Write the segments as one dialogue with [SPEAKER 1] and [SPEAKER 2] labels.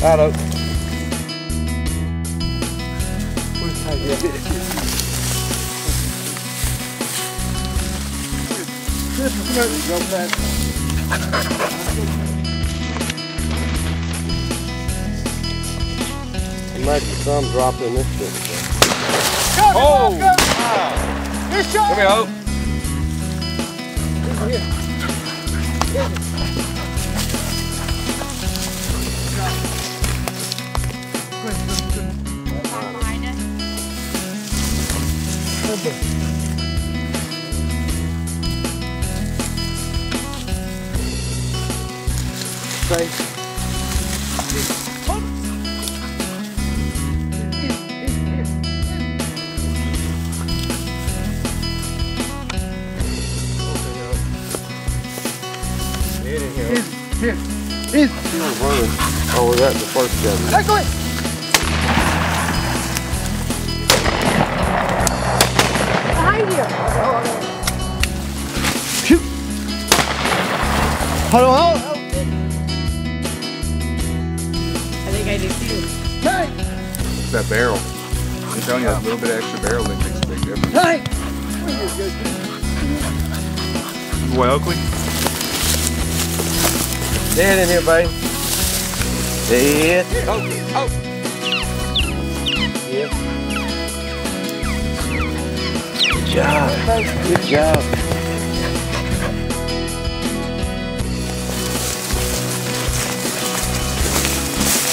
[SPEAKER 1] Right up. Imagine some dropping this shit.
[SPEAKER 2] Oh!
[SPEAKER 1] Come here, Hope.
[SPEAKER 3] Behind
[SPEAKER 1] Get in here. Here. Here. Oh, we're at the first cabin.
[SPEAKER 3] Behind you.
[SPEAKER 2] Hold on, hold on.
[SPEAKER 3] I think I do too.
[SPEAKER 4] It's that barrel. I'm telling you, that little bit of extra barrel that makes a big difference.
[SPEAKER 2] Hey!
[SPEAKER 4] Boy, Oakley.
[SPEAKER 1] Dead in here, buddy. Dead.
[SPEAKER 4] Oh, oh.
[SPEAKER 1] Job. Good job.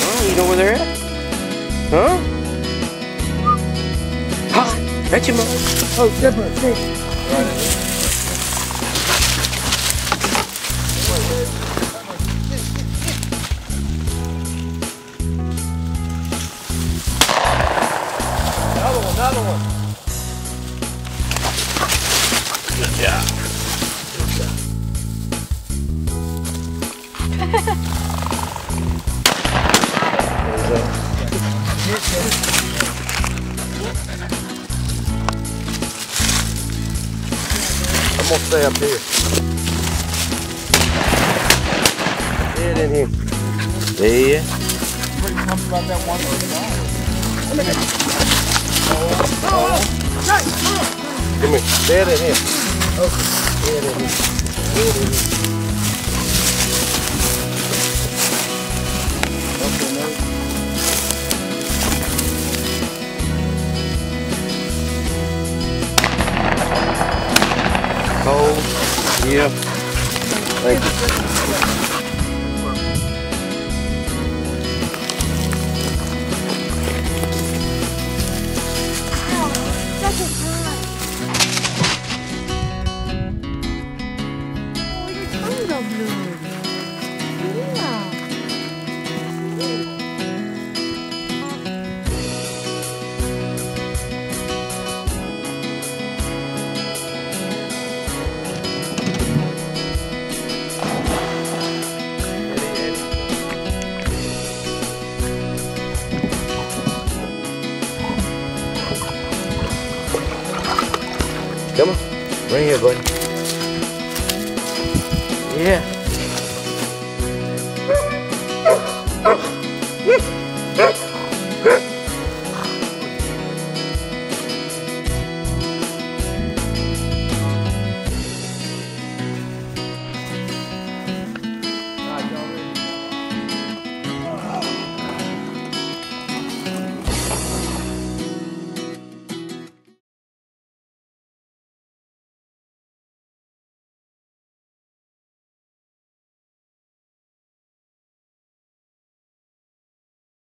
[SPEAKER 1] Oh, you know where they're at? Huh? Huh? Fetch him up.
[SPEAKER 2] Oh, Dipper,
[SPEAKER 1] I'm gonna stay up here. Dead in here. Dead.
[SPEAKER 4] Pretty pumped about that one.
[SPEAKER 1] Come here. Dead in here. Dead in here. Dead in here. Thank you.
[SPEAKER 3] Time. Oh, your tongue got blue.
[SPEAKER 1] Come on. Bring here, buddy. Yeah.